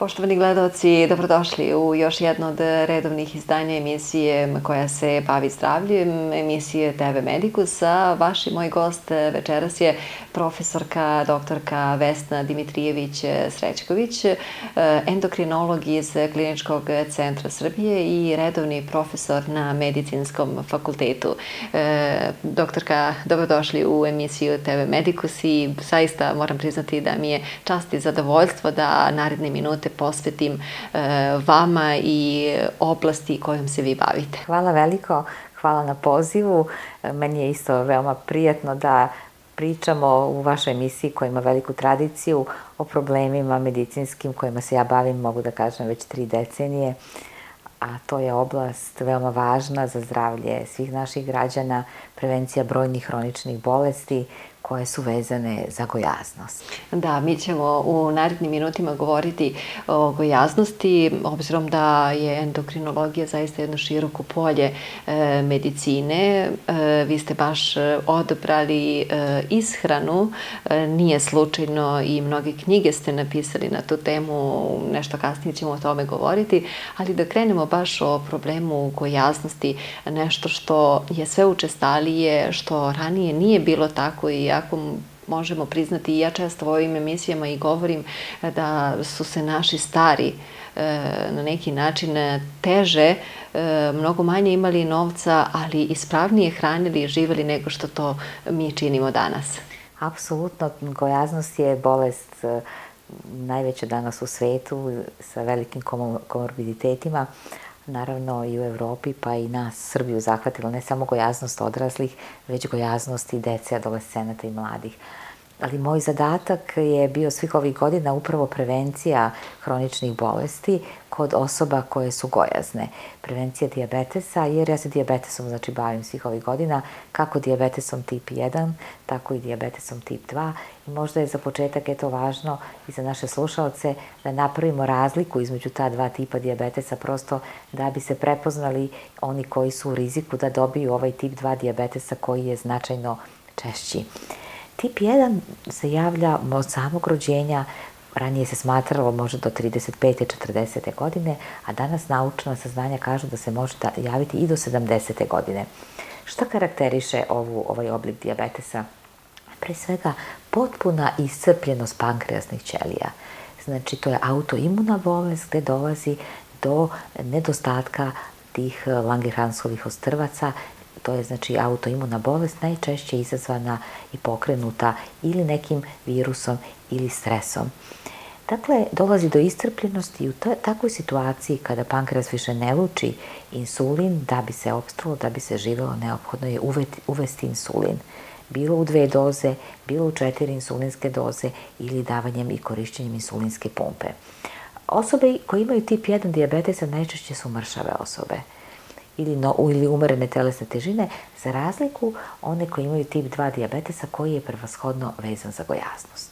Poštovani gledalci, dobrodošli u još jedno od redovnih izdanja emisije koja se bavi zdravljem, emisije TV Medikus, a vaši moj gost večeras je profesorka doktorka Vesna Dimitrijević Srećković, endokrinolog iz Kliničkog centra Srbije i redovni profesor na Medicinskom fakultetu. Doktorka, dobrodošli u emisiju TV Medikus i zaista moram priznati da mi je čast i zadovoljstvo da naredne minute posvetim vama i oblasti kojom se vi bavite. Hvala veliko, hvala na pozivu. Meni je isto veoma prijatno da pričamo u vašoj emisiji koja ima veliku tradiciju o problemima medicinskim kojima se ja bavim, mogu da kažem, već tri decenije a to je oblast veoma važna za zdravlje svih naših građana, prevencija brojnih hroničnih bolesti koje su vezane za gojaznost. Da, mi ćemo u narednim minutima govoriti o gojaznosti, obzirom da je endokrinologija zaista jedno široko polje e, medicine. E, vi ste baš odobrali e, ishranu, e, nije slučajno i mnoge knjige ste napisali na tu temu, nešto kasnije ćemo o tome govoriti, ali da krenemo baš o problemu gojaznosti, nešto što je sve učestalije, što ranije nije bilo tako i jako možemo priznati i ja često u ovim emisijama i govorim da su se naši stari e, na neki način teže, e, mnogo manje imali novca, ali ispravnije hranili i živeli nego što to mi činimo danas. Apsolutno, gojaznost je bolest najveća danas u svetu sa velikim komorbiditetima naravno i u Evropi, pa i nas, Srbiju, zahvatilo ne samo gojaznost odraslih, već gojaznost i dece, adolescenata i mladih ali moj zadatak je bio svih ovih godina upravo prevencija hroničnih bolesti kod osoba koje su gojazne. Prevencija diabetesa, jer ja se diabetesom znači bavim svih ovih godina, kako diabetesom tip 1, tako i diabetesom tip 2 i možda je za početak eto važno i za naše slušalce da napravimo razliku između ta dva tipa diabetesa prosto da bi se prepoznali oni koji su u riziku da dobiju ovaj tip 2 diabetesa koji je značajno češći. Tip 1 se javlja od samog rođenja, ranije se smatralo možda do 35. 40. godine, a danas naučna saznanja kažu da se može da javiti i do 70. godine. Šta karakteriše ovu, ovaj oblik diabetesa? Pre svega, potpuna iscrpljenost pankreasnih ćelija. Znači, to je autoimuna bolest gde dolazi do nedostatka tih Langerhansovih ostrvaca to je znači autoimuna bolest najčešće izazvana i pokrenuta ili nekim virusom ili stresom. Dakle, dolazi do istrpljenosti i u takvoj situaciji kada pankreas više ne luči insulin da bi se opstalo, da bi se živelo, neophodno je uvesti insulin. Bilo u dve doze, bilo u četiri insulinske doze ili davanjem i korišćenjem insulinske pumpe. Osobe koje imaju tip 1 diabetesa najčešće su mršave osobe ili, no, ili umerene telesne težine, za razliku one koji imaju tip 2 diabetesa koji je prevashodno vezan za gojaznost.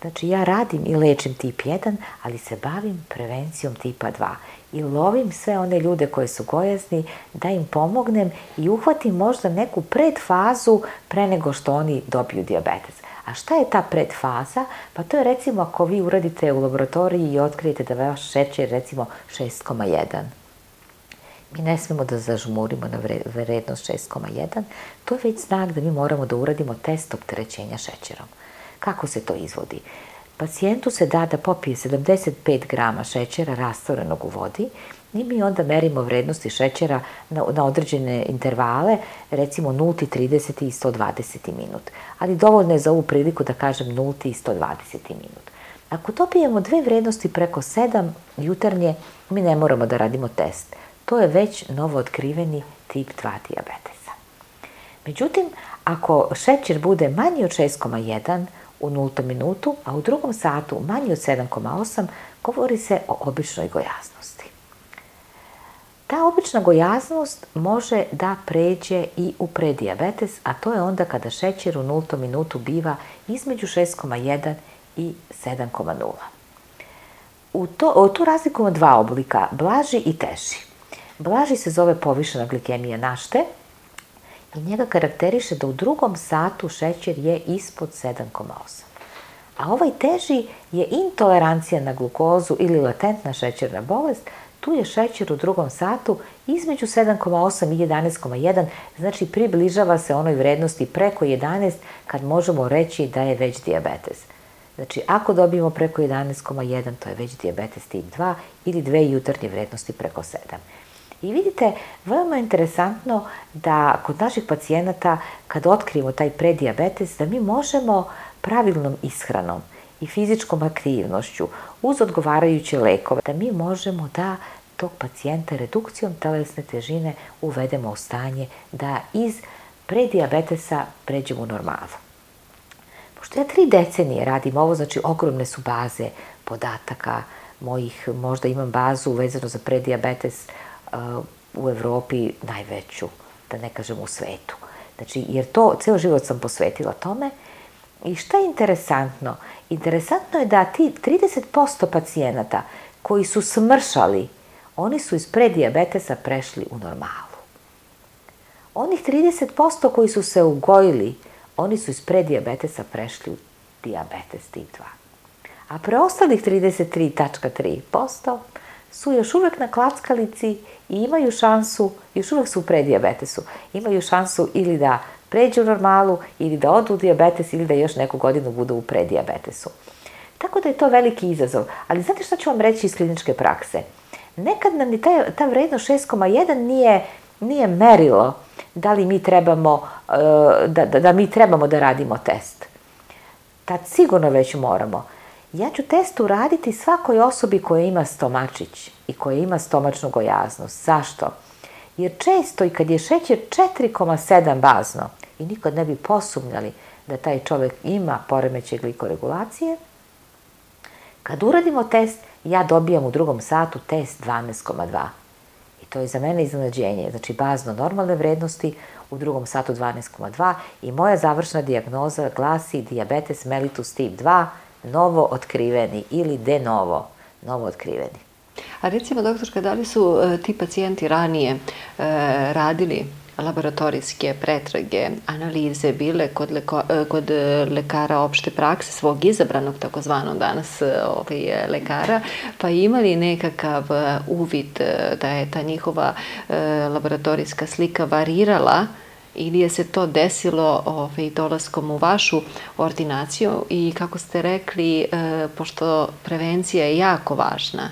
Znači, ja radim i lečim tip 1, ali se bavim prevencijom tipa 2 i lovim sve one ljude koji su gojazni da im pomognem i uhvatim možda neku predfazu pre nego što oni dobiju diabetes. A šta je ta predfaza? Pa to je recimo ako vi uradite u laboratoriji i otkrijete da vaš šećer recimo 6,1 mi ne smemo da zažmurimo na vrednost 6,1, to je već znak da mi moramo da uradimo test opterećenja šećerom. Kako se to izvodi? Pacijentu se da da popije 75 grama šećera rastvorenog u vodi i mi onda merimo vrednosti šećera na, na određene intervale, recimo 0, 30 i 120 minut. Ali dovoljno je za ovu priliku da kažem 0 i 120 minut. Ako dobijemo dve vrednosti preko 7 jutarnje, mi ne moramo da radimo test to je već novo otkriveni tip 2 diabetesa. Međutim, ako šećer bude manji od 6,1 u nultom minutu, a u drugom satu manji od 7,8, govori se o običnoj gojaznosti. Ta obična gojaznost može da pređe i u prediabetes, a to je onda kada šećer u nultom minutu biva između 6,1 i 7,0. U to, tu razlikujemo dva oblika, blaži i teži. Blaži se zove povišena glikemija našte i njega karakteriše da u drugom satu šećer je ispod 7,8. A ovaj teži je intolerancija na glukozu ili latentna šećerna bolest, tu je šećer u drugom satu između 7,8 i 11,1, znači približava se onoj vrednosti preko 11 kad možemo reći da je već diabetes. Znači, ako dobijemo preko 11,1, to je već diabetes tip 2 ili dve jutarnje vrednosti preko 7. I vidite, veoma interesantno da kod naših pacijenata, kad otkrijemo taj prediabetes, da mi možemo pravilnom ishranom i fizičkom aktivnošću uz odgovarajuće lekove, da mi možemo da tog pacijenta redukcijom telesne težine uvedemo u stanje da iz prediabetesa pređemo u normalu. Pošto ja tri decenije radim ovo, znači ogromne su baze podataka mojih, možda imam bazu vezano za prediabetes u Evropi najveću, da ne kažem u svetu. Znači, jer to, ceo život sam posvetila tome. I šta je interesantno? Interesantno je da ti 30% pacijenata koji su smršali, oni su iz prediabetesa prešli u normalu. Onih 30% koji su se ugojili, oni su iz prediabetesa prešli u diabetes tip 2. A preostalih 33,3% su još uvek na klackalici i imaju šansu, još uvek su u prediabetesu, imaju šansu ili da pređu u normalu, ili da odu u diabetes, ili da još neku godinu budu u prediabetesu. Tako da je to veliki izazov. Ali znate šta ću vam reći iz kliničke prakse? Nekad nam ni ta, ta vrednost 6,1 nije, nije merilo da li mi trebamo, e, da, da, da mi trebamo da radimo test. Tad sigurno već moramo. Ja ću test uraditi svakoj osobi koja ima stomačić i koja ima stomačnu gojaznost. Zašto? Jer često i kad je šećer 4,7 bazno i nikad ne bi posumnjali da taj čovek ima poremeće glikoregulacije, kad uradimo test, ja dobijam u drugom satu test 12,2. I to je za mene iznenađenje. Znači, bazno normalne vrednosti, u drugom satu 12,2 i moja završna dijagnoza glasi diabetes mellitus tip 2, novo otkriveni ili de novo, novo otkriveni. A recimo, doktorka, da li su e, ti pacijenti ranije e, radili laboratorijske pretrage, analize bile kod, leko, e, kod lekara opšte prakse, svog izabranog takozvanog danas e, ovaj, lekara, pa imali nekakav uvid da je ta njihova laboratorijska slika varirala ili je se to desilo ovaj, dolaskom u vašu ordinaciju i kako ste rekli, e, pošto prevencija je jako važna,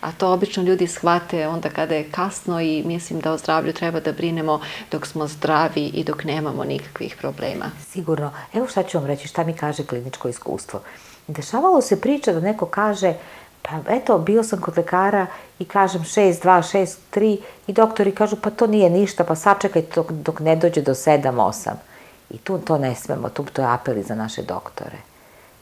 a to obično ljudi shvate onda kada je kasno i mislim da o zdravlju treba da brinemo dok smo zdravi i dok nemamo nikakvih problema. Sigurno. Evo šta ću vam reći, šta mi kaže kliničko iskustvo. Dešavalo se priča da neko kaže Pa eto, bio sam kod lekara i kažem 6, 2, 6, 3 i doktori kažu pa to nije ništa, pa sačekaj dok, dok ne dođe do 7, 8. I tu to ne smemo, tu to je apeli za naše doktore.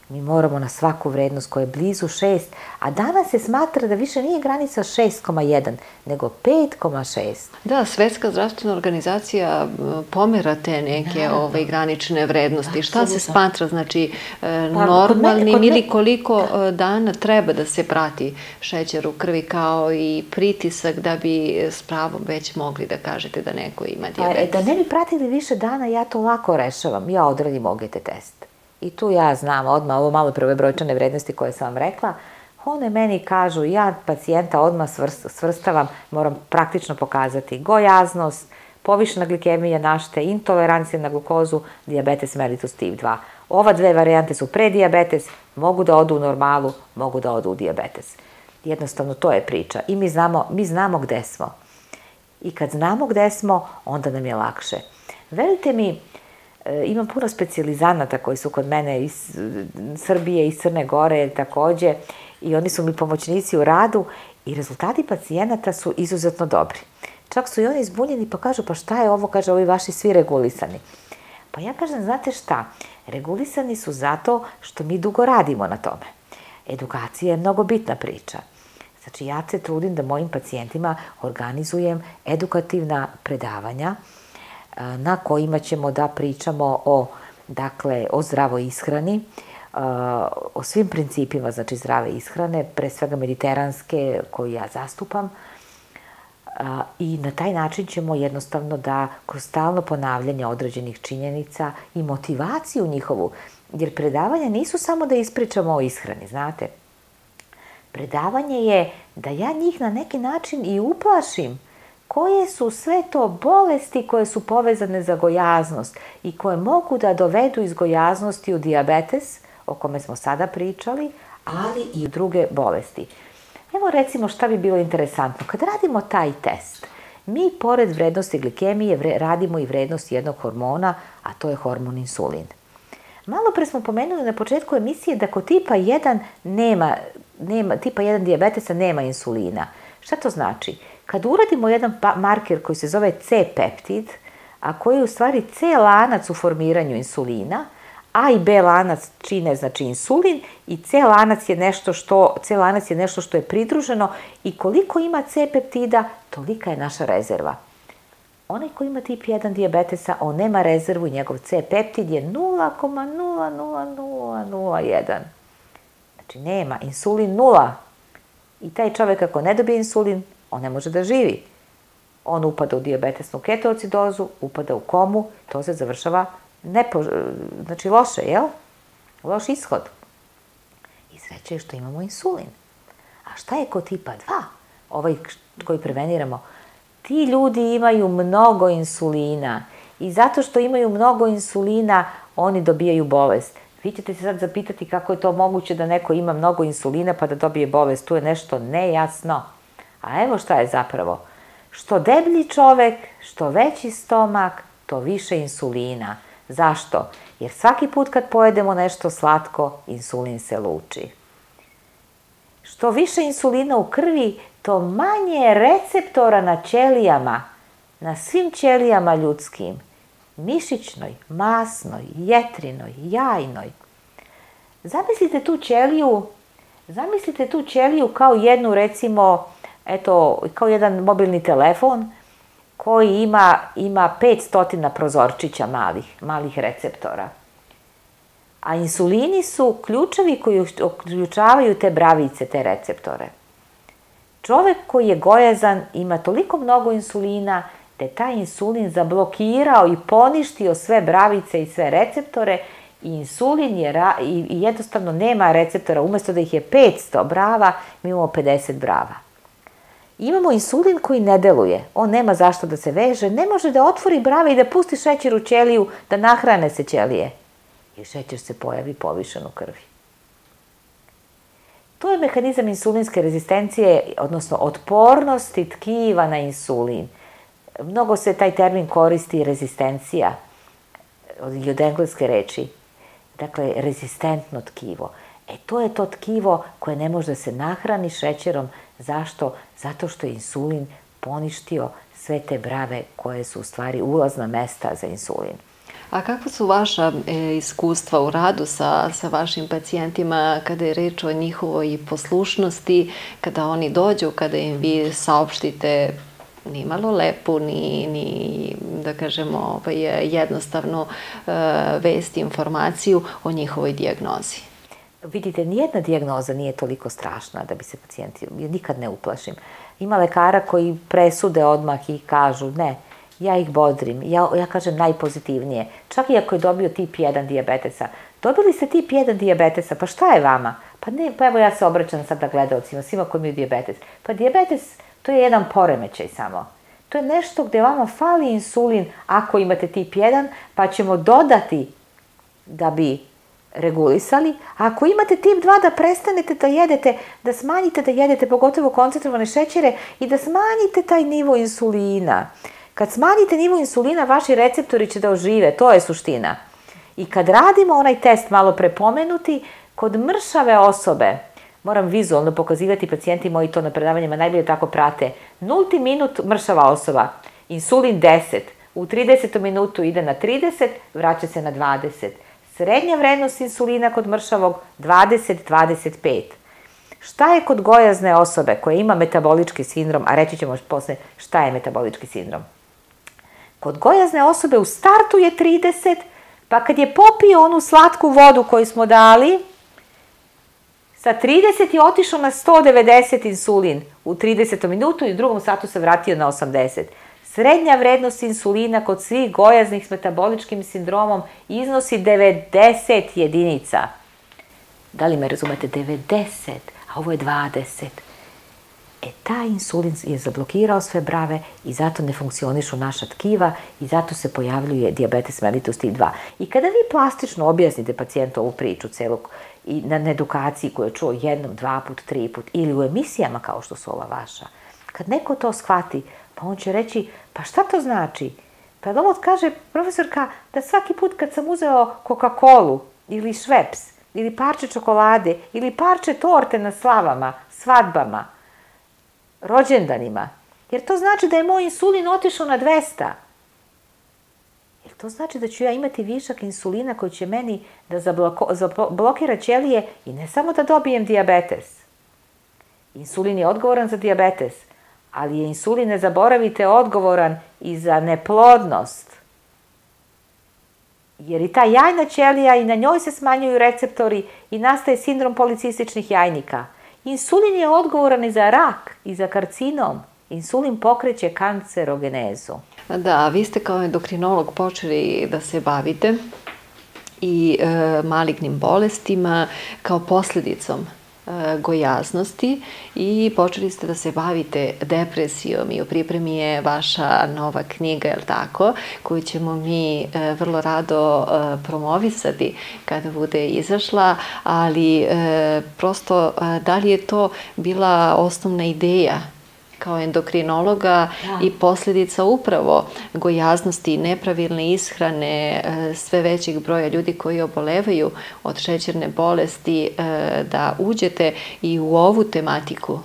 Mi moramo na svaku vrednost koja je blizu 6, a danas se smatra da više nije granica 6,1, nego 5,6. Da, Svetska zdravstvena organizacija pomera te neke ove ovaj, granične vrednosti. Šta se smatra, znači, e, pa, normalnim kod mene, ili koliko da. E, dana treba da se prati šećer u krvi kao i pritisak da bi s pravom već mogli da kažete da neko ima diabetes? Pa, da ne bi pratili više dana, ja to lako rešavam. Ja odradim OGT test. I tu ja znam odmah ovo malo prve brojčane vrednosti koje sam vam rekla, one meni kažu, ja pacijenta odmah svrstavam, moram praktično pokazati gojaznost, povišena glikemija našte, intolerancija na glukozu, diabetes mellitus tip 2. Ova dve varijante su prediabetes, mogu da odu u normalu, mogu da odu u diabetes. Jednostavno, to je priča. I mi znamo, mi znamo gde smo. I kad znamo gde smo, onda nam je lakše. Verujte mi, E, imam puno specializanata koji su kod mene iz Srbije, iz Crne Gore takođe i oni su mi pomoćnici u radu i rezultati pacijenata su izuzetno dobri. Čak su i oni zbunjeni pa kažu pa šta je ovo, kaže ovi vaši svi regulisani. Pa ja kažem, znate šta, regulisani su zato što mi dugo radimo na tome. Edukacija je mnogo bitna priča. Znači ja se trudim da mojim pacijentima organizujem edukativna predavanja, na kojima ćemo da pričamo o, dakle, o zdravoj ishrani, o svim principima znači zdrave ishrane, pre svega mediteranske koju ja zastupam, i na taj način ćemo jednostavno da kroz stalno ponavljanje određenih činjenica i motivaciju njihovu, Jer predavanja nisu samo da ispričamo o ishrani, znate. Predavanje je da ja njih na neki način i uplašim koje su sve to bolesti koje su povezane za gojaznost i koje mogu da dovedu iz gojaznosti u diabetes, o kome smo sada pričali, ali i u druge bolesti. Evo recimo šta bi bilo interesantno. Kad radimo taj test, mi pored vrednosti glikemije radimo i vrednost jednog hormona, a to je hormon insulin. Malo pre smo pomenuli na početku emisije da kod tipa 1 nema, nema tipa 1 diabetesa nema insulina. Šta to znači? Kad uradimo jedan pa, marker koji se zove C-peptid, a koji je u stvari C lanac u formiranju insulina, A i B lanac čine znači insulin i C lanac je nešto što C lanac je nešto što je pridruženo i koliko ima C peptida, tolika je naša rezerva. Onaj ko ima tip 1 diabetesa, on nema rezervu i njegov C peptid je 0,00001. Znači nema, insulin nula. I taj čovek ako ne dobije insulin, on ne može da živi. On upada u diabetesnu ketoacidozu, upada u komu, to se završava nepo, znači loše, jel? Loš ishod. I sreće je što imamo insulin. A šta je kod tipa 2? Ovaj koji preveniramo. Ti ljudi imaju mnogo insulina i zato što imaju mnogo insulina, oni dobijaju bolest. Vi ćete se sad zapitati kako je to moguće da neko ima mnogo insulina pa da dobije bolest. Tu je nešto nejasno. A evo šta je zapravo. Što deblji čovek, što veći stomak, to više insulina. Zašto? Jer svaki put kad pojedemo nešto slatko, insulin se luči. Što više insulina u krvi, to manje receptora na ćelijama, na svim ćelijama ljudskim, mišićnoj, masnoj, jetrinoj, jajnoj. Zamislite tu ćeliju, zamislite tu ćeliju kao jednu, recimo, eto, kao jedan mobilni telefon, koji ima, ima 500 prozorčića malih, malih receptora. A insulini su ključevi koji uključavaju te bravice, te receptore. Čovek koji je gojazan ima toliko mnogo insulina da je taj insulin zablokirao i poništio sve bravice i sve receptore i insulin je, i jednostavno nema receptora, umesto da ih je 500 brava, mi imamo 50 brava. Imamo insulin koji ne deluje. On nema zašto da se veže, ne može da otvori brave i da pusti šećer u ćeliju, da nahrane se ćelije. I šećer se pojavi povišan u krvi. To je mehanizam insulinske rezistencije, odnosno otpornosti tkiva na insulin. Mnogo se taj termin koristi rezistencija, od engleske reči. Dakle, rezistentno tkivo. E to je to tkivo koje ne može da se nahrani šećerom. Zašto? Zato što je insulin poništio sve te brave koje su u stvari ulazna mesta za insulin. A kako su vaša e, iskustva u radu sa, sa vašim pacijentima kada je reč o njihovoj poslušnosti, kada oni dođu, kada im vi saopštite ni malo lepu, ni, ni da kažemo, ovaj, jednostavnu e, vest, informaciju o njihovoj dijagnozi? Vidite, nijedna dijagnoza nije toliko strašna da bi se pacijenti, nikad ne uplašim. Ima lekara koji presude odmah i kažu, ne, ja ih bodrim, ja, ja kažem najpozitivnije. Čak i ako je dobio tip 1 diabetesa. Dobili ste tip 1 diabetesa, pa šta je vama? Pa ne, pa evo ja se obraćam sada gledalcima, svima koji imaju diabetes. Pa diabetes, to je jedan poremećaj samo. To je nešto gde vama fali insulin ako imate tip 1, pa ćemo dodati da bi regulisali. A ako imate tip 2 da prestanete da jedete, da smanjite da jedete pogotovo koncentrovane šećere i da smanjite taj nivo insulina. Kad smanjite nivo insulina, vaši receptori će da ožive, to je suština. I kad radimo onaj test malo prepomenuti, kod mršave osobe, moram vizualno pokazivati pacijenti moji to na predavanjima, najbolje tako prate, nulti minut mršava osoba, insulin 10, u 30. minutu ide na 30, vraća se na 20. Srednja vrednost insulina kod mršavog 20-25. Šta je kod gojazne osobe koja ima metabolički sindrom, a reći ćemo posle šta je metabolički sindrom? Kod gojazne osobe u startu je 30, pa kad je popio onu slatku vodu koju smo dali, sa 30 je otišao na 190 insulin u 30. minutu i u drugom satu se vratio na 80. Srednja vrednost insulina kod svih gojaznih s metaboličkim sindromom iznosi 90 jedinica. Da li me razumete? 90, a ovo je 20. E, taj insulin je zablokirao sve brave i zato ne funkcionišu naša tkiva i zato se pojavljuje diabetes mellitus tip 2. I kada vi plastično objasnite pacijentu ovu priču celog i na edukaciji koju je čuo jednom, dva put, tri put ili u emisijama kao što su ova vaša, kad neko to shvati, pa on će reći, pa šta to znači? Pa ovo kaže profesorka da svaki put kad sam uzeo Coca-Colu ili Schweppes ili parče čokolade ili parče torte na slavama, svadbama, rođendanima, jer to znači da je moj insulin otišao na 200. Jer to znači da ću ja imati višak insulina koji će meni da zablokira ćelije i ne samo da dobijem diabetes. Insulin je odgovoran za diabetes, ali je insulin, ne zaboravite, odgovoran i za neplodnost. Jer i ta jajna ćelija i na njoj se smanjuju receptori i nastaje sindrom policističnih jajnika. Insulin je odgovoran i za rak i za karcinom. Insulin pokreće kancerogenezu. Da, vi ste kao endokrinolog počeli da se bavite i e, malignim bolestima kao posledicom gojaznosti i počeli ste da se bavite depresijom i u pripremi je vaša nova knjiga, je li tako, koju ćemo mi e, vrlo rado e, promovisati kada bude izašla, ali prosto da li je to bila osnovna ideja kao endokrinologa da. i posledica upravo gojaznosti i nepravilne ishrane e, sve većeg broja ljudi koji obolevaju od šećerne bolesti e, da uđete i u ovu tematiku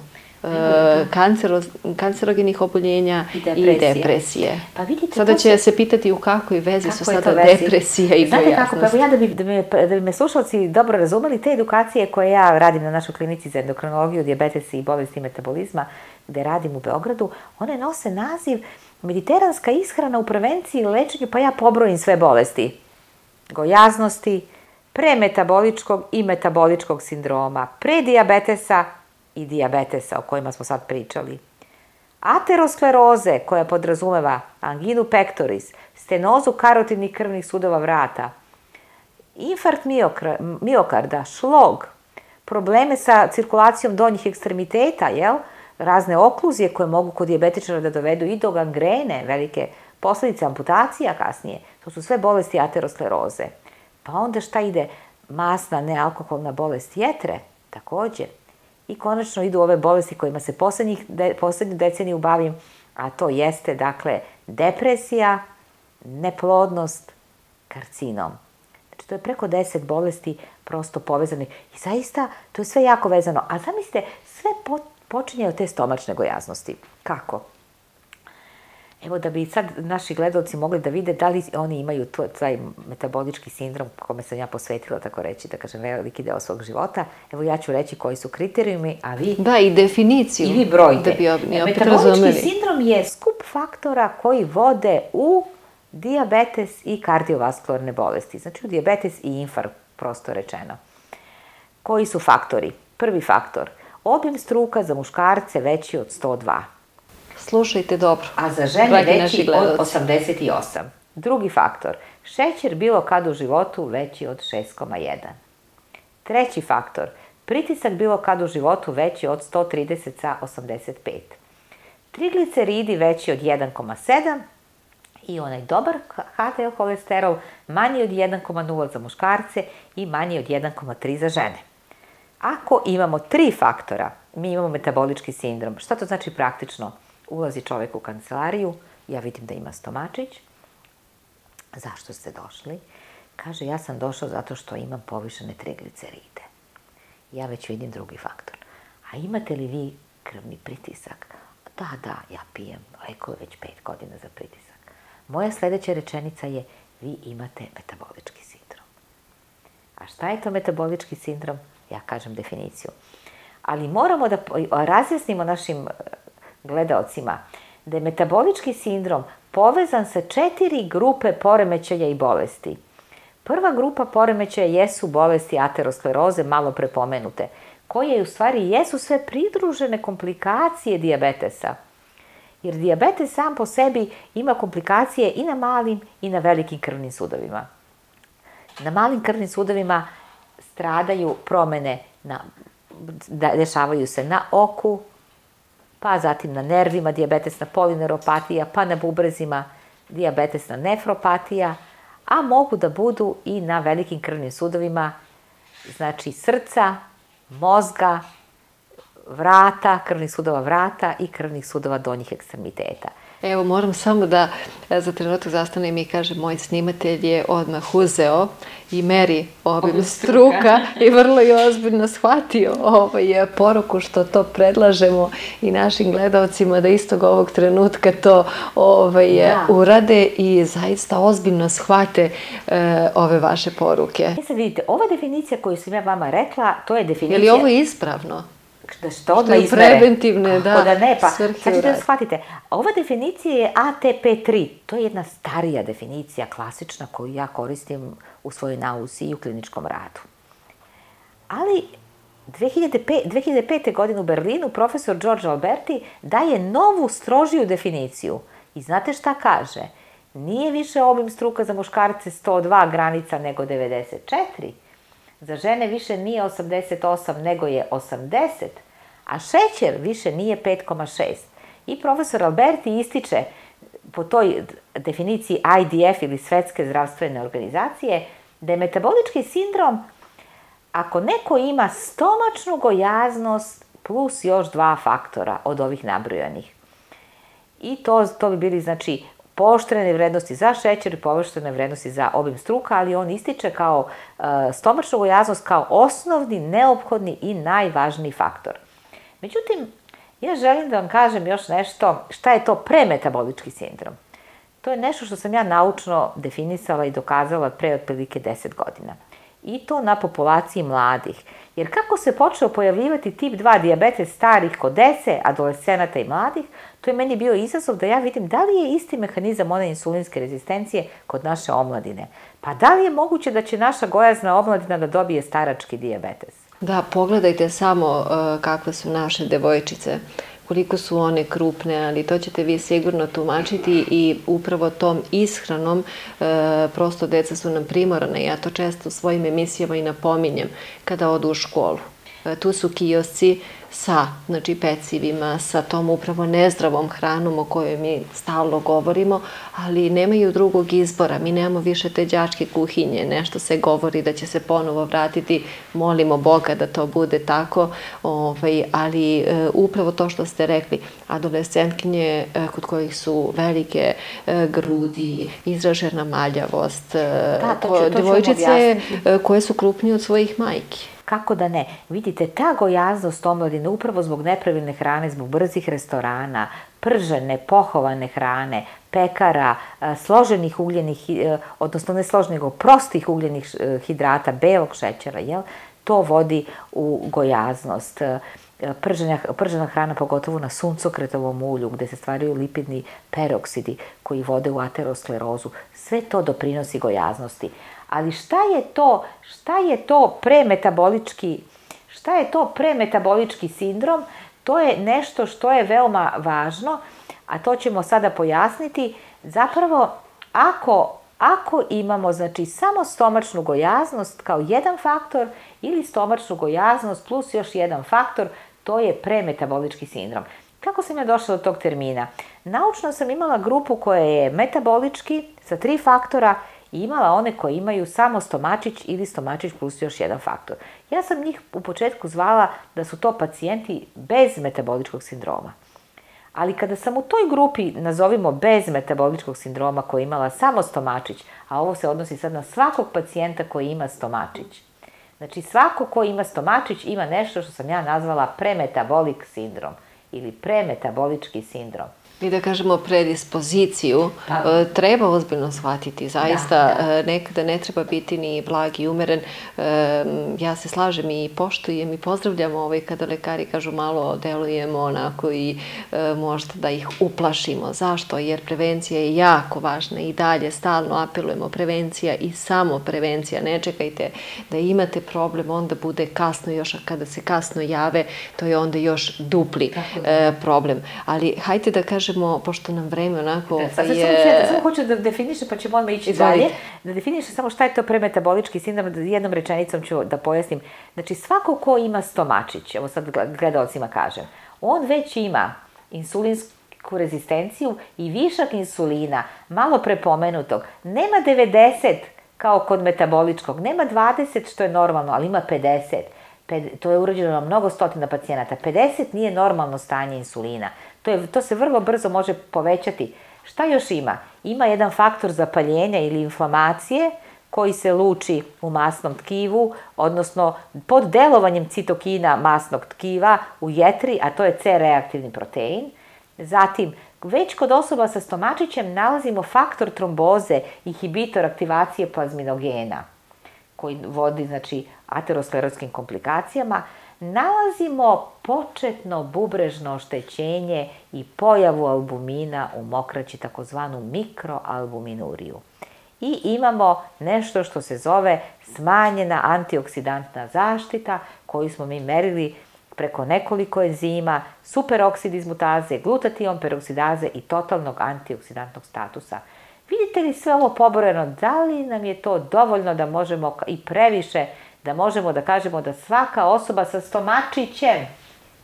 kancero, kancerogenih oboljenja i depresije. I depresije. Pa vidite, sada će se... se pitati u kakvoj vezi kako su sada depresija i Znate kako, pa ja da bi, da, me, da bi me slušalci dobro razumeli, te edukacije koje ja radim na našoj klinici za endokrinologiju, diabetes i bolesti metabolizma, gde radim u Beogradu, one nose naziv Mediteranska ishrana u prevenciji i lečenju, pa ja pobrojim sve bolesti. Gojaznosti, premetaboličkog i metaboličkog sindroma, prediabetesa i diabetesa o kojima smo sad pričali. Ateroskleroze koja podrazumeva anginu pectoris, stenozu karotidnih krvnih sudova vrata, infarkt miokarda, šlog, probleme sa cirkulacijom donjih ekstremiteta, jel? razne okluzije koje mogu kod dijabetičara da dovedu i do gangrene, velike posledice amputacija kasnije. To su sve bolesti ateroskleroze. Pa onda šta ide? Masna, nealkoholna bolest jetre, takođe. I konačno idu ove bolesti kojima se poslednjih, de, poslednju deceniju bavim, a to jeste, dakle, depresija, neplodnost, karcinom. Znači, to je preko 10 bolesti prosto povezani. I zaista, to je sve jako vezano. A zamislite, sve pot, počinje od te stomačne gojaznosti. Kako? Evo da bi sad naši gledalci mogli da vide da li oni imaju to, taj metabolički sindrom kome sam ja posvetila, tako reći, da kažem, veliki deo svog života. Evo ja ću reći koji su kriterijumi, a vi... Da, i definiciju. I vi brojite. Da bi opet Metabolički razumeli. sindrom je skup faktora koji vode u diabetes i kardiovaskularne bolesti. Znači u diabetes i infarkt, prosto rečeno. Koji su faktori? Prvi faktor – Obim struka za muškarce veći od 102. Slušajte dobro. A za žene veći od 88. Drugi faktor. Šećer bilo kad u životu veći od 6,1. Treći faktor. Pritisak bilo kad u životu veći od 130 sa 85. Trigliceridi veći od 1,7 i onaj dobar HDL holesterol manji od 1,0 za muškarce i manji od 1,3 za žene. Ako imamo tri faktora, mi imamo metabolički sindrom. Šta to znači praktično? Ulazi čovek u kancelariju, ja vidim da ima stomačić. Zašto ste došli? Kaže, ja sam došao zato što imam povišene trigliceride. Ja već vidim drugi faktor. A imate li vi krvni pritisak? Da, da, ja pijem lekove već pet godina za pritisak. Moja sledeća rečenica je, vi imate metabolički sindrom. A šta je to metabolički sindrom? ja kažem definiciju. Ali moramo da razjasnimo našim gledaocima da je metabolički sindrom povezan sa četiri grupe poremećaja i bolesti. Prva grupa poremećaja jesu bolesti ateroskleroze, malo prepomenute, koje u stvari jesu sve pridružene komplikacije diabetesa. Jer diabetes sam po sebi ima komplikacije i na malim i na velikim krvnim sudovima. Na malim krvnim sudovima stradaju promene na, da, dešavaju se na oku, pa zatim na nervima, diabetesna polineropatija, pa na bubrezima, diabetesna nefropatija, a mogu da budu i na velikim krvnim sudovima, znači srca, mozga, vrata, krvnih sudova vrata i krvnih sudova donjih ekstremiteta. Evo, moram samo da e, za trenutak zastanem i kažem, moj snimatelj je odmah uzeo i meri obim struka i vrlo je ozbiljno shvatio ovaj poruku što to predlažemo i našim gledalcima da istog ovog trenutka to ovaj, da. urade i zaista ozbiljno shvate e, ove vaše poruke. E sad vidite, ova definicija koju sam ja vama rekla, to je definicija... Je li ovo ispravno? Da što odmah što izbere. preventivne, da, da ne, pa sad ćete da shvatite. Ova definicija je ATP3, to je jedna starija definicija, klasična, koju ja koristim u svojoj nauci i u kliničkom radu. Ali 2005, 2005. godine u Berlinu profesor George Alberti daje novu, strožiju definiciju. I znate šta kaže? Nije više obim struka za muškarce 102 granica nego 94, Za žene više nije 88, nego je 80, a šećer više nije 5,6. I profesor Alberti ističe po toj definiciji IDF ili Svetske zdravstvene organizacije da je metabolički sindrom ako neko ima stomačnu gojaznost plus još dva faktora od ovih nabrojanih. I to, to bi bili, znači, pooštrene vrednosti za šećer i površtene vrednosti za obim struka, ali on ističe kao e, stomačnu gojaznost kao osnovni, neophodni i najvažniji faktor. Međutim, ja želim da vam kažem još nešto, šta je to premetabolički sindrom. To je nešto što sam ja naučno definisala i dokazala pre otprilike 10 godina. I to na populaciji mladih. Jer kako se počeo pojavljivati tip 2 diabetes starih kod dece, adolescenata i mladih, to je meni bio izazov da ja vidim da li je isti mehanizam one insulinske rezistencije kod naše omladine. Pa da li je moguće da će naša gojazna omladina da dobije starački diabetes? Da, pogledajte samo uh, kakve su naše devojčice koliko su one krupne, ali to ćete vi sigurno tumačiti i upravo tom ishranom e, prosto deca su nam primorana. Ja to često svojim emisijama i napominjem kada odu u školu. E, tu su kiosci sa znači, pecivima, sa tom upravo nezdravom hranom o kojoj mi stalno govorimo, ali nemaju drugog izbora. Mi nemamo više te đačke kuhinje, nešto se govori da će se ponovo vratiti, molimo Boga da to bude tako, ovaj, ali e, upravo to što ste rekli, adolescentkinje e, kod kojih su velike e, grudi, izražena maljavost, e, da, to ću, to devojčice e, koje su krupnije od svojih majki. Kako da ne? Vidite, ta gojaznost omladine upravo zbog nepravilne hrane, zbog brzih restorana, pržene, pohovane hrane, pekara, složenih ugljenih, e, odnosno ne složenih, nego prostih ugljenih e, hidrata, belog šećera, jel? To vodi u gojaznost. E, pržena, pržena hrana, pogotovo na suncokretovom ulju, gde se stvaraju lipidni peroksidi koji vode u aterosklerozu, sve to doprinosi gojaznosti. Ali šta je to, šta je to premetabolički, šta je to premetabolički sindrom? To je nešto što je veoma važno, a to ćemo sada pojasniti. Zapravo, ako, ako imamo znači, samo stomačnu gojaznost kao jedan faktor ili stomačnu gojaznost plus još jedan faktor, to je premetabolički sindrom. Kako sam ja došla do tog termina? Naučno sam imala grupu koja je metabolički sa tri faktora i imala one koje imaju samo stomačić ili stomačić plus još jedan faktor. Ja sam njih u početku zvala da su to pacijenti bez metaboličkog sindroma. Ali kada sam u toj grupi, nazovimo bez metaboličkog sindroma koja je imala samo stomačić, a ovo se odnosi sad na svakog pacijenta koji ima stomačić. Znači svako ko ima stomačić ima nešto što sam ja nazvala premetabolik sindrom ili premetabolički sindrom i da kažemo predispoziciju pa. E, treba ozbiljno shvatiti. Zaista da, da. nekada ne treba biti ni blag i umeren. E, ja se slažem i poštujem i pozdravljam ovaj kada lekari kažu malo delujemo onako i e, možda da ih uplašimo. Zašto? Jer prevencija je jako važna i dalje stalno apelujemo prevencija i samo prevencija. Ne čekajte da imate problem, onda bude kasno još, a kada se kasno jave, to je onda još dupli da. problem. Ali hajte da kažem definišemo, pošto nam vreme onako da, sad, je... Samo, hoću da definišem, pa ćemo odmah ići Izvolite. dalje. Da definišem samo šta je to premetabolički sindrom, da jednom rečenicom ću da pojasnim. Znači, svako ko ima stomačić, evo sad gledalcima kažem, on već ima insulinsku rezistenciju i višak insulina, malo prepomenutog, nema 90 kao kod metaboličkog, nema 20 što je normalno, ali ima 50 to je urađeno na mnogo stotina pacijenata, 50 nije normalno stanje insulina. To, je, to se vrlo brzo može povećati. Šta još ima? Ima jedan faktor zapaljenja ili inflamacije koji se luči u masnom tkivu, odnosno pod delovanjem citokina masnog tkiva u jetri, a to je C-reaktivni protein. Zatim, već kod osoba sa stomačićem nalazimo faktor tromboze, inhibitor aktivacije plazminogena koji vodi znači, aterosklerotskim komplikacijama, nalazimo početno bubrežno oštećenje i pojavu albumina u mokraći, takozvanu mikroalbuminuriju. I imamo nešto što se zove smanjena antioksidantna zaštita koju smo mi merili preko nekoliko enzima, superoksid izmutaze, glutation peroksidaze i totalnog antioksidantnog statusa. Vidite li sve ovo pobrojeno, da li nam je to dovoljno da možemo i previše da možemo da kažemo da svaka osoba sa stomačićem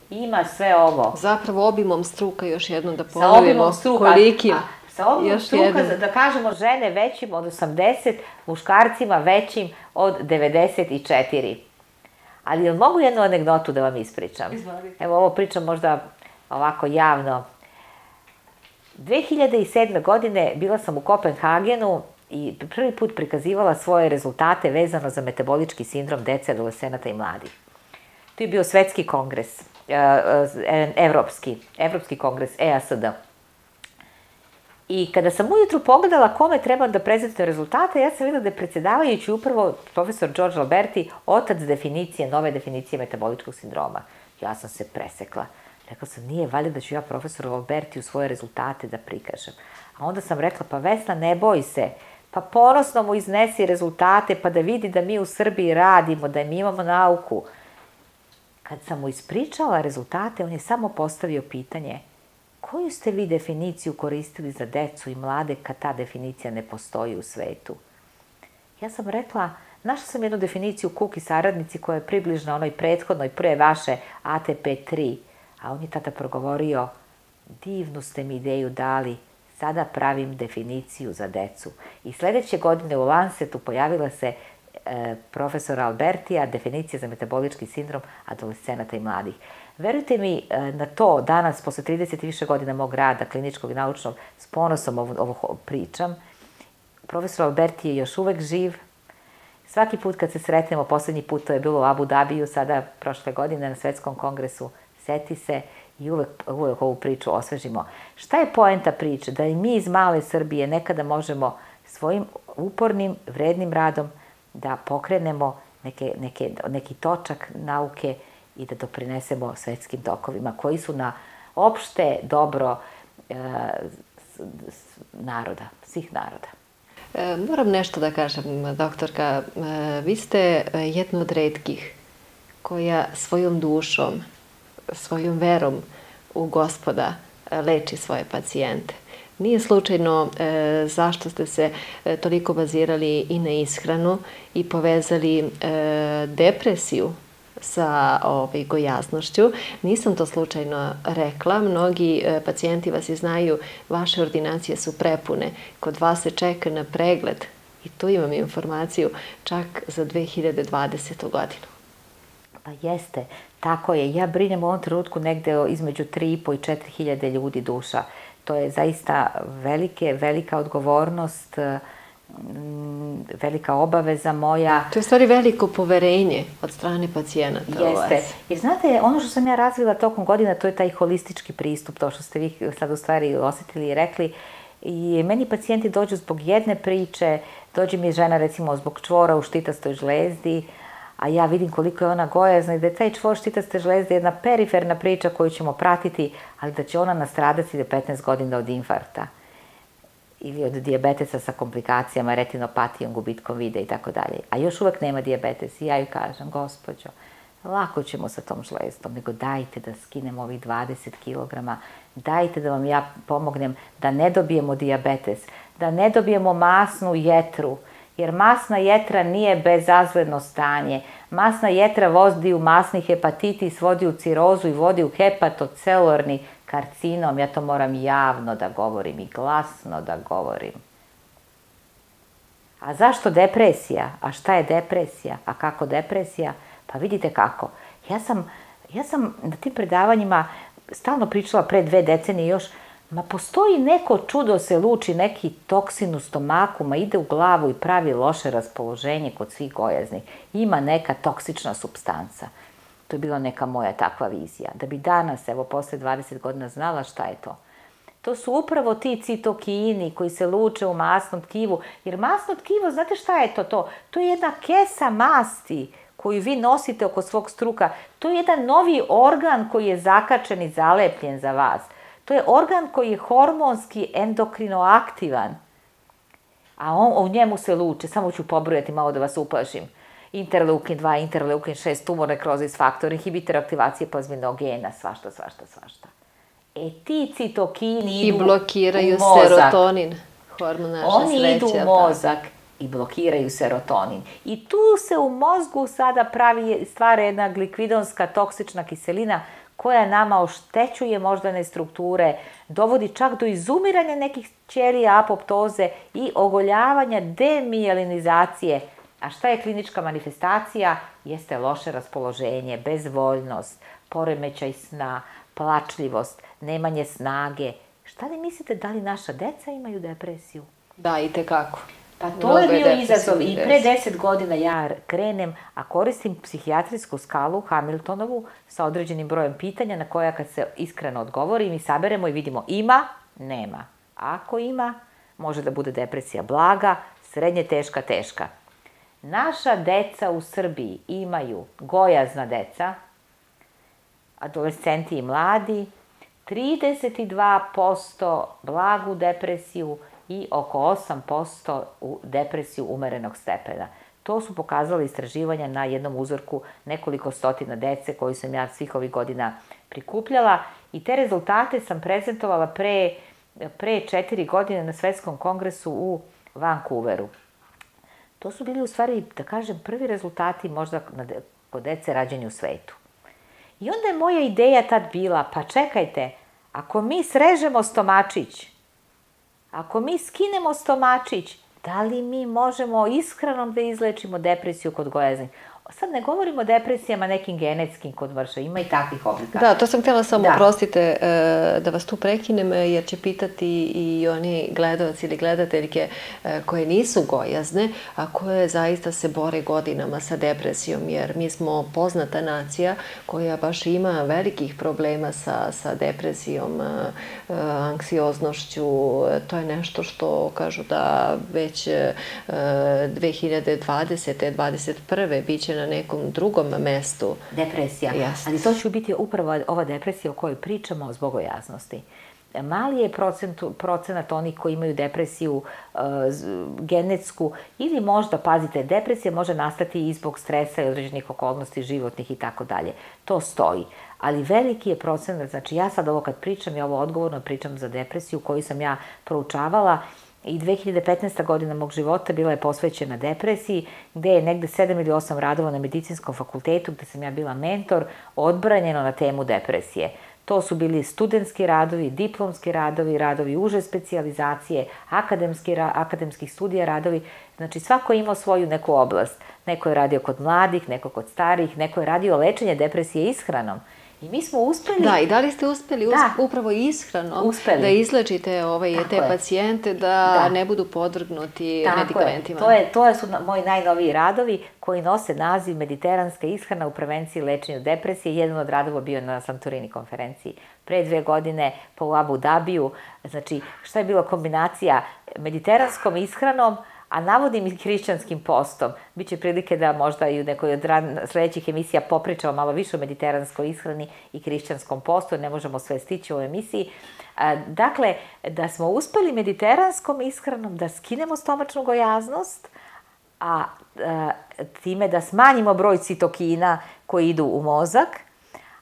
ima sve ovo. Zapravo obimom struka još jednom da ponovimo koliki. A, sa obimom još struka, jednom. da kažemo žene većim od 80, muškarcima većim od 94. Ali jel mogu jednu anegdotu da vam ispričam? Izvoli. Evo ovo pričam možda ovako javno. 2007. godine bila sam u Kopenhagenu i prvi put prikazivala svoje rezultate vezano za metabolički sindrom dece, adolescenata i mladih. To je bio svetski kongres, e, e, evropski, evropski kongres EASD. I kada sam ujutru pogledala kome treba da prezentuje rezultate, ja sam videla da je predsedavajući upravo profesor George Alberti, otac definicije, nove definicije metaboličkog sindroma. Ja sam se presekla. Rekla sam, nije valjda da ću ja profesoru Alberti u svoje rezultate da prikažem. A onda sam rekla, pa Vesna, ne boj se, pa ponosno mu iznesi rezultate, pa da vidi da mi u Srbiji radimo, da mi imamo nauku. Kad sam mu ispričala rezultate, on je samo postavio pitanje koju ste vi definiciju koristili za decu i mlade kad ta definicija ne postoji u svetu? Ja sam rekla, našla sam jednu definiciju Cook i saradnici koja je približna onoj prethodnoj, prve vaše ATP3, a on je tada progovorio, divnu ste mi ideju dali, sada pravim definiciju za decu. I sledeće godine u Lancetu pojavila se e, profesora Albertija, definicija za metabolički sindrom adolescenata i mladih. Verujte mi e, na to danas, posle 30 i više godina mog rada, kliničkog i naučnog, s ponosom ovo, ovo pričam. Profesor Alberti je još uvek živ. Svaki put kad se sretnemo, poslednji put to je bilo u Abu Dhabiju, sada prošle godine na Svetskom kongresu, seti se i uvek, uvek ovu priču osvežimo. Šta je poenta priče? Da i mi iz male Srbije nekada možemo svojim upornim, vrednim radom da pokrenemo neke, neke, neki točak nauke i da doprinesemo svetskim tokovima koji su na opšte dobro e, naroda, svih naroda. E, moram nešto da kažem, doktorka. E, vi ste jedna od redkih koja svojom dušom, svojom verom u gospoda e, leči svoje pacijente. Nije slučajno e, zašto ste se e, toliko bazirali i na ishranu i povezali e, depresiju sa ovaj, gojaznošću. Nisam to slučajno rekla. Mnogi e, pacijenti vas i znaju, vaše ordinacije su prepune. Kod vas se čeka na pregled i tu imam informaciju čak za 2020. godinu. Pa jeste, tako je. Ja brinem u ovom trenutku negde između 3,5 i 4 hiljade ljudi duša. To je zaista velike, velika odgovornost, mm, velika obaveza moja. To je stvari veliko poverenje od strane pacijenata. Jeste. Jer znate, ono što sam ja razvila tokom godina, to je taj holistički pristup, to što ste vi sad u stvari osetili i rekli. I meni pacijenti dođu zbog jedne priče, dođe mi žena recimo zbog čvora u štitastoj žlezdi, a ja vidim koliko je ona gojazna i da je taj čvor štitaste žlezde jedna periferna priča koju ćemo pratiti, ali da će ona nastradati do 15 godina od infarkta ili od diabetesa sa komplikacijama, retinopatijom, gubitkom vide i tako dalje. A još uvek nema diabetes i ja ju kažem, gospođo, lako ćemo sa tom žlezdom, nego dajte da skinemo ovih 20 kg, dajte da vam ja pomognem da ne dobijemo diabetes, da ne dobijemo masnu jetru, jer masna jetra nije bezazledno stanje. Masna jetra vodi u masni hepatitis, vodi u cirozu i vodi u hepatocelorni karcinom. Ja to moram javno da govorim i glasno da govorim. A zašto depresija? A šta je depresija? A kako depresija? Pa vidite kako. Ja sam, ja sam na tim predavanjima stalno pričala pre dve decenije još, ma postoji neko čudo se luči, neki toksin u stomaku, ma ide u glavu i pravi loše raspoloženje kod svih gojaznih. Ima neka toksična substanca. To je bila neka moja takva vizija. Da bi danas, evo, posle 20 godina znala šta je to. To su upravo ti citokini koji se luče u masnom tkivu. Jer masno tkivo, znate šta je to to? To je jedna kesa masti koju vi nosite oko svog struka. To je jedan novi organ koji je zakačen i zalepljen za vas. To je organ koji je hormonski endokrinoaktivan. A on, u njemu se luče, samo ću pobrojati malo da vas uplašim. Interleukin 2, interleukin 6, tumor nekrozis faktor, inhibitor aktivacije plazminogena, svašta, svašta, svašta. E ti citokini idu I blokiraju serotonin, hormon naše Oni sreće. idu u mozak i blokiraju serotonin. I tu se u mozgu sada pravi, stvara jedna glikvidonska toksična kiselina koja nama oštećuje moždane strukture, dovodi čak do izumiranja nekih ćelija apoptoze i ogoljavanja demijelinizacije. A šta je klinička manifestacija? Jeste loše raspoloženje, bezvoljnost, poremećaj sna, plačljivost, nemanje snage. Šta li mislite, da li naša deca imaju depresiju? Da, i tekako. Pa to Mnogo je bio izazov i pre deset godina ja krenem, a koristim psihijatrijsku skalu Hamiltonovu sa određenim brojem pitanja na koja kad se iskreno odgovori mi saberemo i vidimo ima, nema. Ako ima, može da bude depresija blaga, srednje teška, teška. Naša deca u Srbiji imaju gojazna deca, adolescenti i mladi, 32% blagu depresiju i oko 8% u depresiju umerenog stepena. To su pokazali istraživanja na jednom uzorku nekoliko stotina dece koju sam ja svih ovih godina prikupljala i te rezultate sam prezentovala pre, pre četiri godine na Svetskom kongresu u Vancouveru. To su bili u stvari, da kažem, prvi rezultati možda na kod dece rađeni u svetu. I onda je moja ideja tad bila, pa čekajte, ako mi srežemo stomačić, ako mi skinemo stomačić, da li mi možemo ishranom da izlečimo depresiju kod gojaznih? Sad ne govorimo o depresijama nekim genetskim kod vrša, ima i takvih oblika. Da, to sam htjela samo, Da. oprostite, e, da vas tu prekinem, e, jer će pitati i oni gledalci ili gledateljke e, koje nisu gojazne, a koje zaista se bore godinama sa depresijom, jer mi smo poznata nacija koja baš ima velikih problema sa, sa depresijom, anksioznošću. To je nešto što kažu da već e, 2020. 21. bit će na nekom drugom mestu. Depresija. Jeste. Ali to će biti upravo ova depresija o kojoj pričamo zbog gojaznosti. Mali je procent, procenat onih koji imaju depresiju e, genetsku ili možda, pazite, depresija može nastati i zbog stresa i određenih okolnosti životnih i tako dalje. To stoji. Ali veliki je procenat, znači ja sad ovo kad pričam, ja ovo odgovorno pričam za depresiju koju sam ja proučavala I 2015. godina mog života bila je posvećena depresiji, gde je negde 7 ili 8 radova na medicinskom fakultetu, gde sam ja bila mentor, odbranjeno na temu depresije. To su bili studentski radovi, diplomski radovi, radovi uže specijalizacije, akademski, ra- akademskih studija radovi. Znači, svako je imao svoju neku oblast. Neko je radio kod mladih, neko kod starih, neko je radio lečenje depresije ishranom. I mi smo uspeli... Da, i da li ste uspeli us- Da. upravo ishranom Uspeli. da izlečite ovaj, Tako te je. pacijente da, Da. ne budu podvrgnuti Tako medikamentima? Je. To, je, to su moji najnoviji radovi koji nose naziv Mediteranska ishrana u prevenciji i lečenju depresije. Jedan od radova bio na Santorini konferenciji pre dve godine po Abu Dabiju. Znači, šta je bila kombinacija mediteranskom ishranom, a navodim i hrišćanskim postom. Biće prilike da možda i u nekoj od ran- sledećih emisija popričamo malo više o mediteranskoj ishrani i hrišćanskom postu, ne možemo sve stići u ovoj emisiji. Dakle, da smo uspeli mediteranskom ishranom da skinemo stomačnu gojaznost, a time da smanjimo broj citokina koji idu u mozak,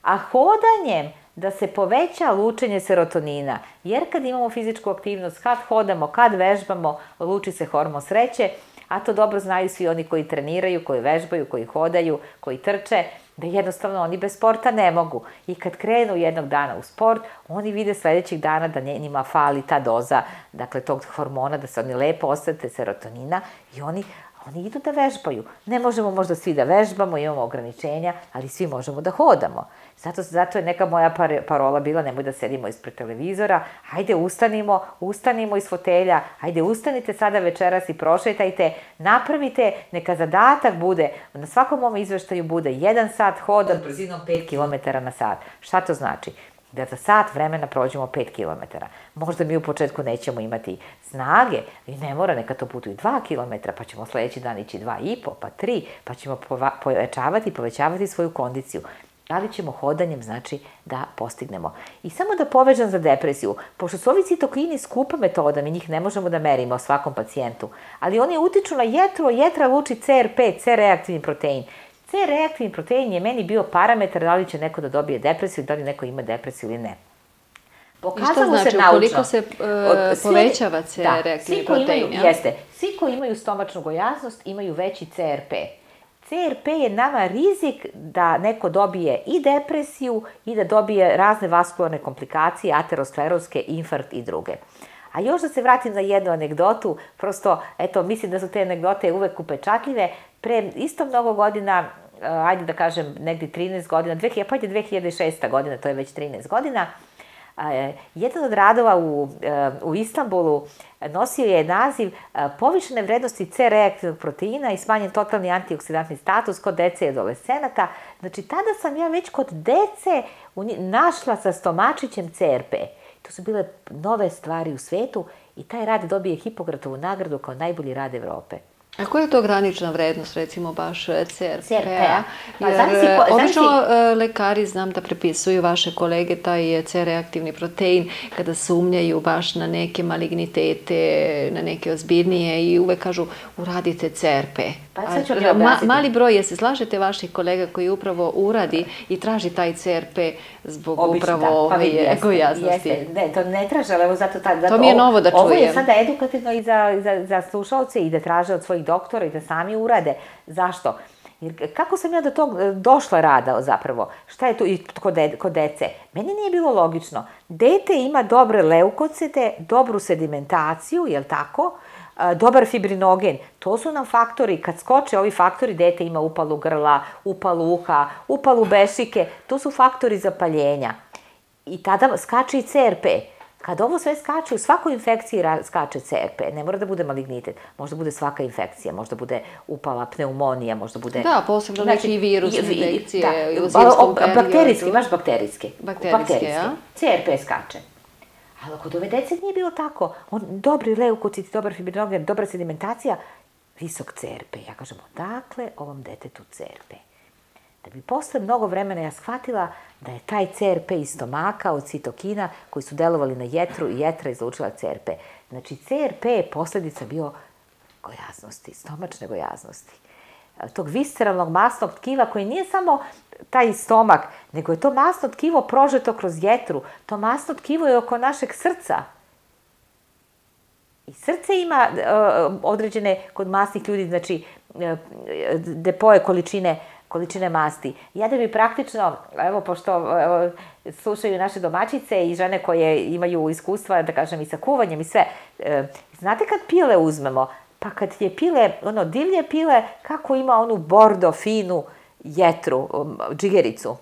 a hodanjem da se poveća lučenje serotonina. Jer kad imamo fizičku aktivnost, kad hodamo, kad vežbamo, luči se hormon sreće, a to dobro znaju svi oni koji treniraju, koji vežbaju, koji hodaju, koji trče, da jednostavno oni bez sporta ne mogu. I kad krenu jednog dana u sport, oni vide sledećeg dana da njima fali ta doza, dakle, tog hormona, da se oni lepo osete serotonina i oni Oni idu da vežbaju. Ne možemo možda svi da vežbamo, imamo ograničenja, ali svi možemo da hodamo. Zato, zato je neka moja par, parola bila nemoj da sedimo ispred televizora, hajde ustanimo, ustanimo iz fotelja, hajde ustanite sada večeras i prošetajte, napravite, neka zadatak bude, na svakom mom izveštaju bude 1 sat hoda brzinom 5 km na sat. Šta to znači? da za sat vremena prođemo 5 km. Možda mi u početku nećemo imati snage i ne mora, neka to budu i 2 km, pa ćemo sledeći dan ići 2,5, pa 3, pa ćemo povećavati i povećavati svoju kondiciju ali ćemo hodanjem znači da postignemo. I samo da povežem za depresiju, pošto su ovi citokini skupa metoda, mi njih ne možemo da merimo svakom pacijentu, ali oni utiču na jetru, a jetra luči CRP, C-reaktivni protein. C-reaktivni protein je meni bio parametar da li će neko da dobije depresiju, da li neko ima depresiju ili ne. Pokazalo znači, se naučno. Ukoliko se uh, povećava C-reaktivni da, protein, imaju, ja? Jeste. Svi koji imaju stomačnu gojaznost imaju veći CRP. CRP je nama rizik da neko dobije i depresiju i da dobije razne vaskularne komplikacije, ateroskleroske, infarkt i druge. A još da se vratim na jednu anegdotu, prosto, eto, mislim da su te anegdote uvek upečatljive. Pre isto mnogo godina, ajde da kažem, negde 13 godina, 2000, pa je 2006. godina, to je već 13 godina, jedan od radova u, u Istanbulu nosio je naziv povišene vrednosti C reaktivnog proteina i smanjen totalni antioksidantni status kod dece i adolescenata. Znači, tada sam ja već kod dece našla sa stomačićem CRP. To su bile nove stvari u svetu i taj rad dobije Hipokratovu nagradu kao najbolji rad Evrope. A koja je to granična vrednost, recimo, baš CRP-a? CRP-a. Pa, Jer, si, ko, obično si... E, lekari znam da prepisuju vaše kolege taj C-reaktivni protein kada sumnjaju baš na neke malignitete, na neke ozbiljnije i uvek kažu uradite CRP. Pa sad ću mi Ma, mali broj, je se slažete vaših kolega koji upravo uradi i traži taj CRP zbog Obično, upravo da, pa ove egojaznosti? Jeste, ne, to ne traže, ali evo zato... Ta, zato to mi je novo da čujem. Ovo je sada edukativno i za, za, za slušalce i da traže od svojih doktora i da sami urade. Zašto? Jer kako sam ja do tog e, došla rada zapravo? Šta je tu i kod, de, kod dece? Meni nije bilo logično. Dete ima dobre leukocite, dobru sedimentaciju, jel tako? Dobar fibrinogen. To su nam faktori, kad skoče ovi faktori, dete ima upalu grla, upalu uha, upalu bešike, to su faktori zapaljenja. I tada skače i CRP. Kad ovo sve skače, u svakoj infekciji skače CRP, ne mora da bude malignitet, možda bude svaka infekcija, možda bude upala pneumonija, možda bude... Da, posebno znači, neki virus infekcije da, ili Bakterijski, baš bakterijski. Bakterijske, bakterijske. ja? CRP skače. Ali kod ove dece nije bilo tako. On, dobri leukociti, dobar fibrinogen, dobra sedimentacija, visok CRP. Ja kažem, odakle ovom detetu CRP? Da bi posle mnogo vremena ja shvatila da je taj CRP iz stomaka od citokina koji su delovali na jetru i jetra izlučila CRP. Znači, CRP je posledica bio gojaznosti, stomačne gojaznosti. Tog visceralnog masnog tkiva koji nije samo taj stomak, nego je to masno tkivo prožeto kroz jetru. To masno tkivo je oko našeg srca. I srce ima uh, određene, kod masnih ljudi, znači, uh, depoje količine količine masti. Ja da bi praktično, evo, pošto evo, slušaju naše domaćice i žene koje imaju iskustva, da kažem, i sa kuvanjem i sve, e, znate kad pile uzmemo, pa kad je pile, ono, divlje pile, kako ima onu bordo, finu jetru, um, džigericu.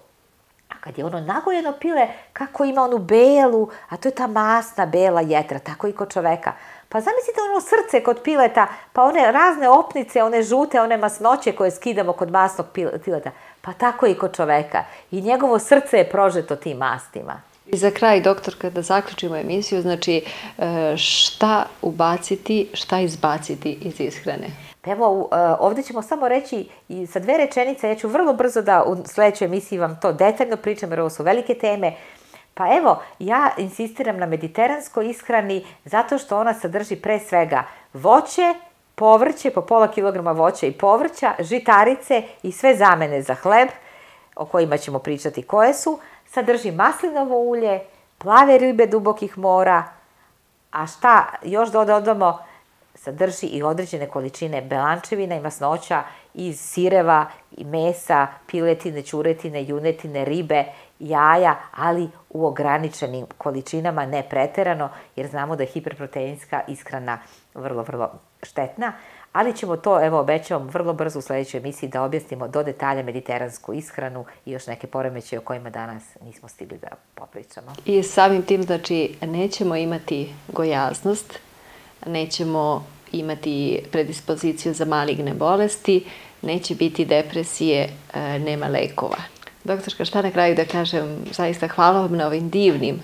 A kad je ono nagojeno pile, kako ima onu belu, a to je ta masna bela jetra, tako i kod čoveka. Pa zamislite ono srce kod pileta, pa one razne opnice, one žute, one masnoće koje skidamo kod masnog pileta. Pa tako i kod čoveka. I njegovo srce je prožeto tim mastima. I za kraj, doktor, kada zaključimo emisiju, znači e, šta ubaciti, šta izbaciti iz ishrane? Pa evo, e, ovde ćemo samo reći i sa dve rečenice, ja ću vrlo brzo da u sledećoj emisiji vam to detaljno pričam, jer ovo su velike teme. Pa evo, ja insistiram na mediteranskoj ishrani zato što ona sadrži pre svega voće, povrće, po pola kilograma voća i povrća, žitarice i sve zamene za hleb, o kojima ćemo pričati koje su, sadrži maslinovo ulje, plave ribe dubokih mora, a šta još da dodamo, sadrži i određene količine belančevina i masnoća iz sireva i mesa, piletine, čuretine, junetine, ribe, jaja, ali u ograničenim količinama, ne preterano, jer znamo da je hiperproteinska ishrana vrlo, vrlo štetna, ali ćemo to, evo, obećavam vrlo brzo u sledećoj emisiji da objasnimo do detalja mediteransku ishranu i još neke poremeće o kojima danas nismo stigli da popričamo. I samim tim, znači, nećemo imati gojaznost, nećemo imati predispoziciju za maligne bolesti, neće biti depresije, e, nema lekova. Doktorka, šta na kraju da kažem? Zaista hvala vam na ovim divnim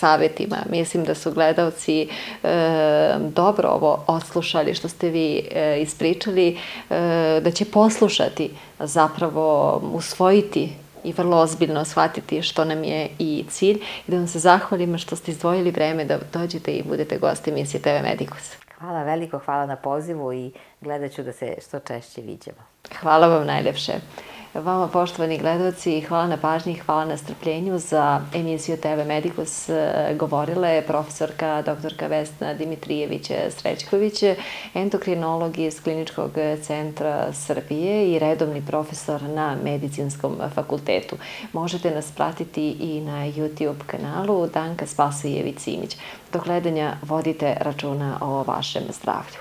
savetima. Mislim da su gledalci e, dobro ovo odslušali što ste vi e, ispričali, e, da će poslušati, zapravo usvojiti i vrlo ozbiljno shvatiti što nam je i cilj i da vam se zahvalimo što ste izdvojili vreme da dođete i budete gosti emisije TV Medikus. Hvala veliko, hvala na pozivu i gledat ću da se što češće viđemo. Hvala vam najlepše. Vama, poštovani gledalci, hvala na pažnji, hvala na strpljenju. Za emisiju TV Medicus e, govorila je profesorka doktorka Vesna Dimitrijević Srećković, endokrinolog iz Kliničkog centra Srbije i redovni profesor na Medicinskom fakultetu. Možete nas pratiti i na YouTube kanalu Danka Spasojević-Simić. Do gledanja vodite računa o vašem zdravlju.